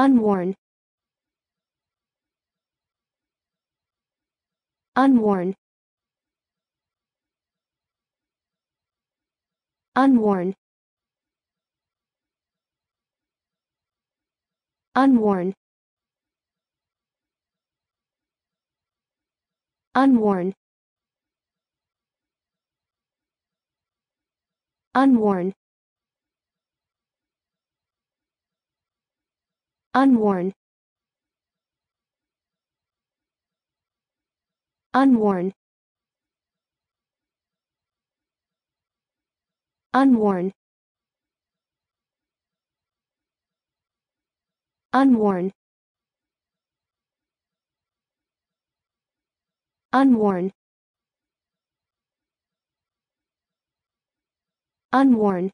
unworn. Unworn. Unworn. Unworn. Unworn. Unworn unworn. Unworn. Unworn. Unworn. Unworn. Unworn